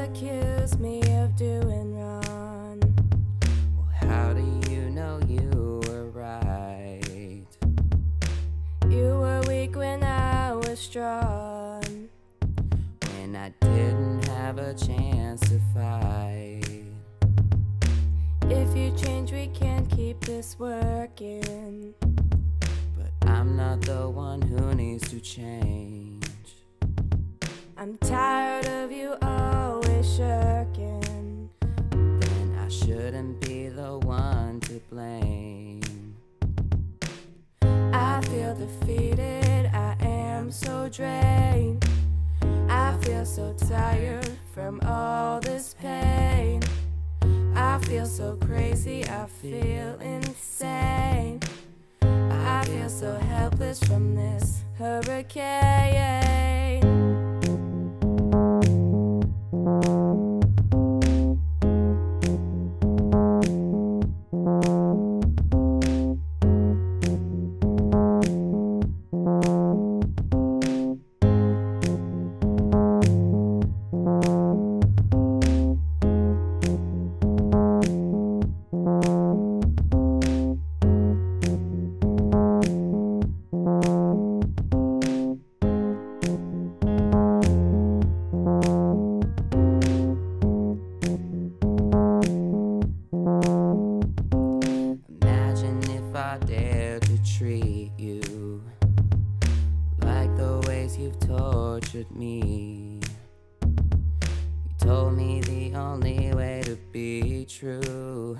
Accuse me of doing wrong. Was strong. When I didn't have a chance to fight. If you change, we can't keep this working. But I'm not the one who needs to change. I'm tired of you always shirking. Then I shouldn't be the one to blame. I feel I am drained. I feel so tired from all this pain. I feel so crazy, I feel insane. I feel so helpless from this hurricane. You've tortured me. You told me the only way to be true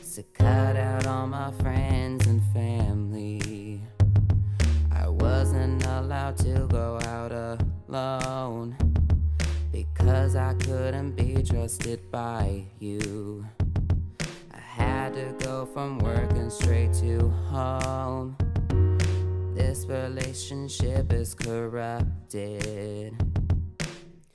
is to cut out all my friends and family. I wasn't allowed to go out alone because I couldn't be trusted by you. I had to go from working straight to home. Relationship is corrupted.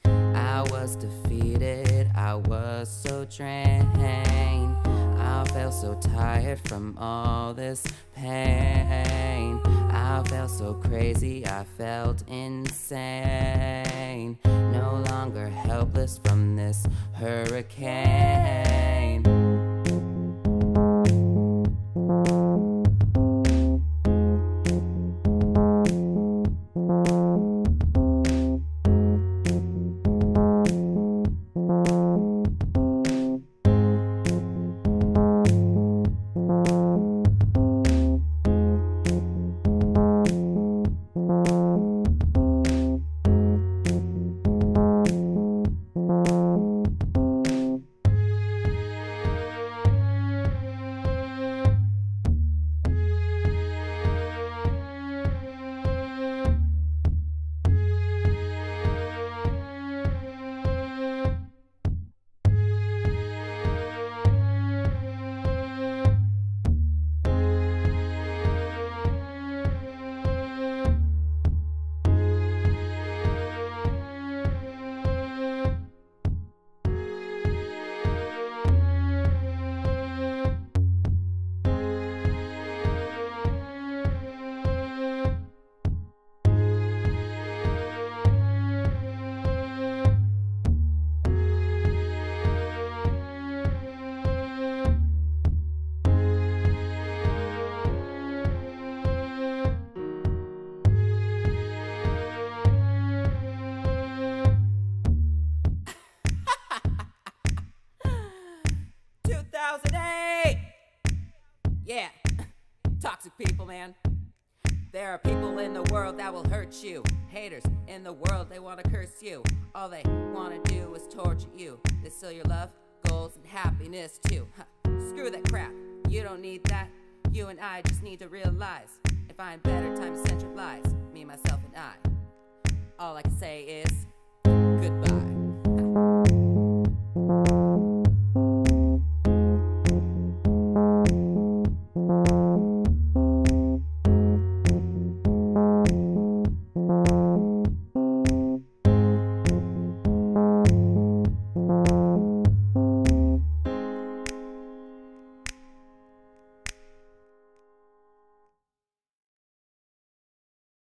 I was defeated, I was so drained. I felt so tired from all this pain. I felt so crazy, I felt insane. No longer helpless from this hurricane. Toxic people, man. There are people in the world that will hurt you. Haters in the world, they wanna curse you. All they wanna do is torture you. They steal your love, goals, and happiness too. Huh. Screw that crap. You don't need that. You and I just need to realize and find better time-centered lies. Me, myself, and I. All I can say is.